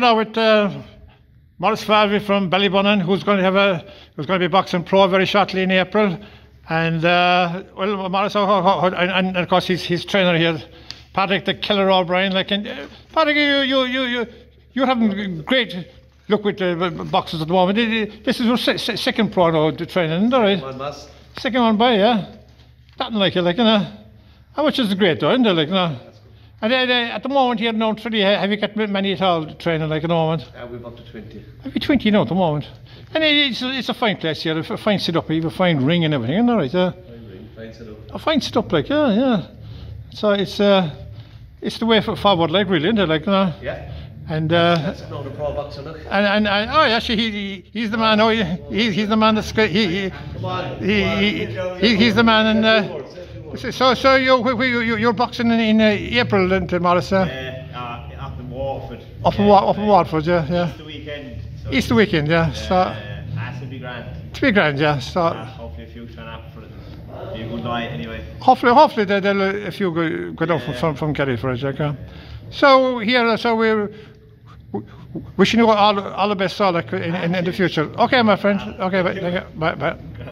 Now with uh, Maurice Falvey from Ballybunion, who's going to have a who's going to be boxing pro very shortly in April, and uh, well, Maurice, oh, oh, oh, and, and of course his his trainer here, Patrick the Killer O'Brien. Like, and, uh, Patrick, you you you you you're having great look with the boxers at the moment. This is your se- se- second pro now, the training, isn't it? Right? One mass. Second one by, yeah. Nothing like it, like you know. How much is the great though, isn't it? Like, you know. And uh, uh, at the moment here now, Trudy, have you got many at all training like at the moment? Uh, we've up to 20. Maybe 20 now at the moment. And it- it's, it's a fine place here, a fine sit up, a fine ring and everything, isn't it? Right? Uh, Fine ring, fine set up. a fine sit up, like, yeah, yeah. So it's uh, it's the way for forward, like, really, isn't it? Like, you know. Yeah. And uh, That's not a pro boxer, look. and, and, and oh, actually, he, he he's the man. Oh, he, he's he's the man that's. He, he, he, he, he he's the man. And uh, so so you you you- you're boxing in, in uh, April, then, Maurice? Uh, Uh, uh, up in Waterford. up in Wa- up in Waterford, yeah, yeah. The weekend. So Easter weekend, yeah. So that's a big grand. three grand, yeah. So hopefully a few turn up for it. Be a good night anyway. hopefully hopefully there- there'll uh, a few go, go down from from, from Kerry for us, okay. So here, so we're wishing you all all the best, all in, in, in the future. Okay, my friend. Okay, bye, thank you. bye, bye.